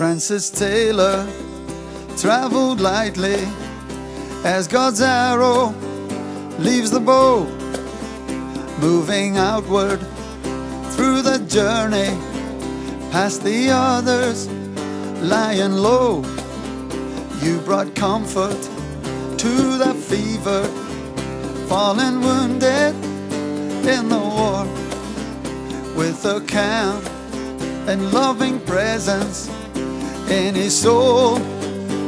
Frances Taylor traveled lightly as God's arrow leaves the bow, moving outward through the journey, past the others lying low. You brought comfort to the fever, fallen wounded in the war, with a calm and loving presence. Any soul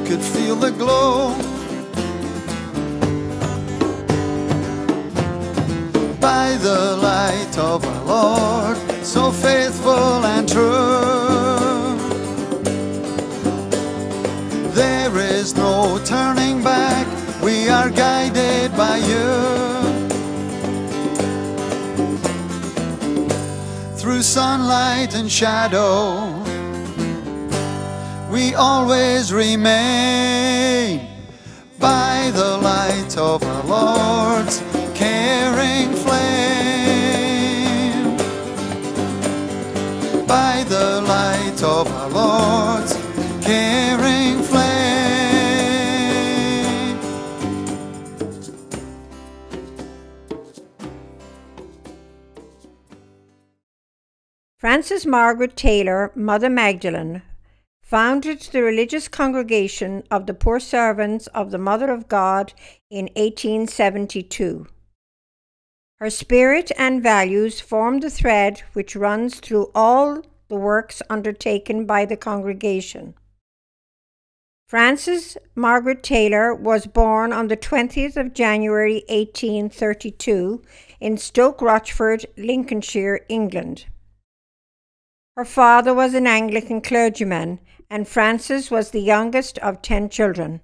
could feel the glow. By the light of our Lord, so faithful and true. There is no turning back, we are guided by you. Through sunlight and shadow, we always remain by the light of our Lord's caring flame. By the light of our Lord's caring flame. Frances Margaret Taylor, Mother Magdalene, founded the religious congregation of the Poor Servants of the Mother of God in 1872. Her spirit and values form the thread which runs through all the works undertaken by the congregation. Frances Margaret Taylor was born on the 20th of January 1832 in Stoke Rochford, Lincolnshire, England. Her father was an Anglican clergyman, and Frances was the youngest of ten children.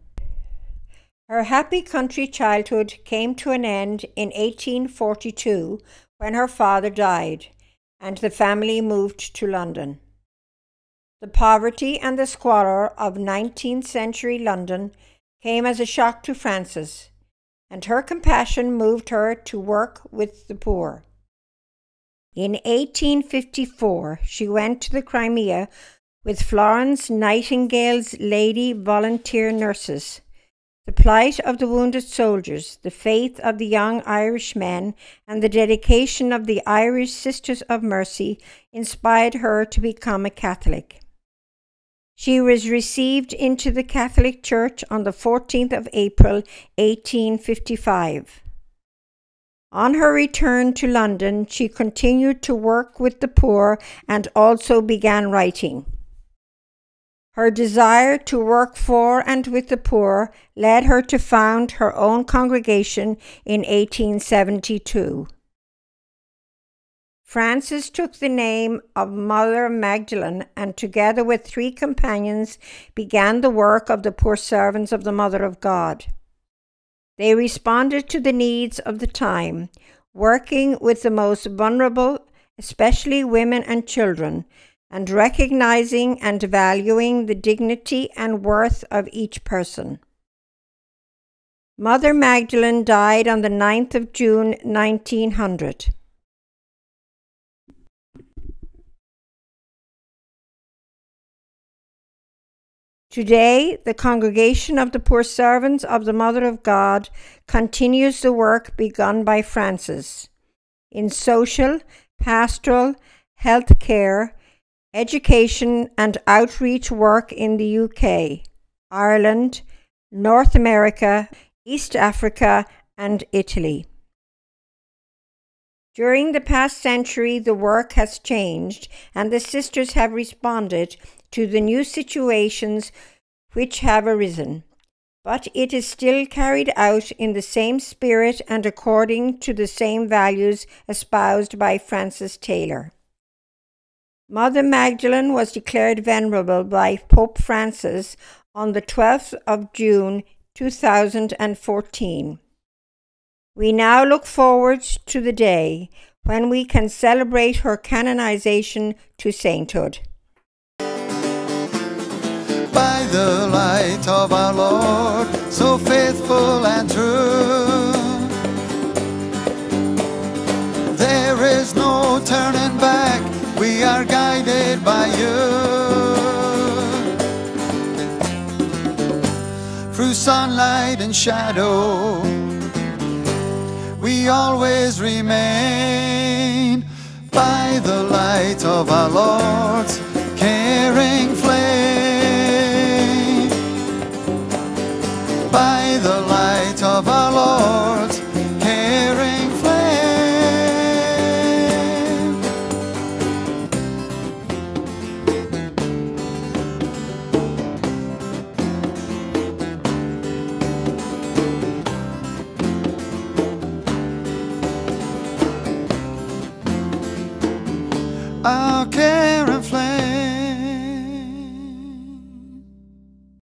Her happy country childhood came to an end in 1842 when her father died, and the family moved to London. The poverty and the squalor of 19th century London came as a shock to Frances, and her compassion moved her to work with the poor. In 1854, she went to the Crimea with Florence Nightingale's Lady Volunteer Nurses. The plight of the wounded soldiers, the faith of the young Irish men, and the dedication of the Irish Sisters of Mercy inspired her to become a Catholic. She was received into the Catholic Church on the 14th of April, 1855. On her return to London, she continued to work with the poor and also began writing. Her desire to work for and with the poor led her to found her own congregation in 1872. Frances took the name of Mother Magdalene and, together with three companions, began the work of the poor servants of the Mother of God. They responded to the needs of the time, working with the most vulnerable, especially women and children, and recognizing and valuing the dignity and worth of each person. Mother Magdalene died on the 9th of June 1900. Today, the Congregation of the Poor Servants of the Mother of God continues the work begun by Frances in social, pastoral, health care, education, and outreach work in the UK, Ireland, North America, East Africa, and Italy. During the past century, the work has changed, and the sisters have responded to the new situations which have arisen, but it is still carried out in the same spirit and according to the same values espoused by Frances Taylor. Mother Magdalene was declared venerable by Pope Francis on the 12th of June 2014. We now look forward to the day when we can celebrate her canonization to sainthood by the light of our Lord, so faithful and true. made by you. Through sunlight and shadow, we always remain by the light of our Lord.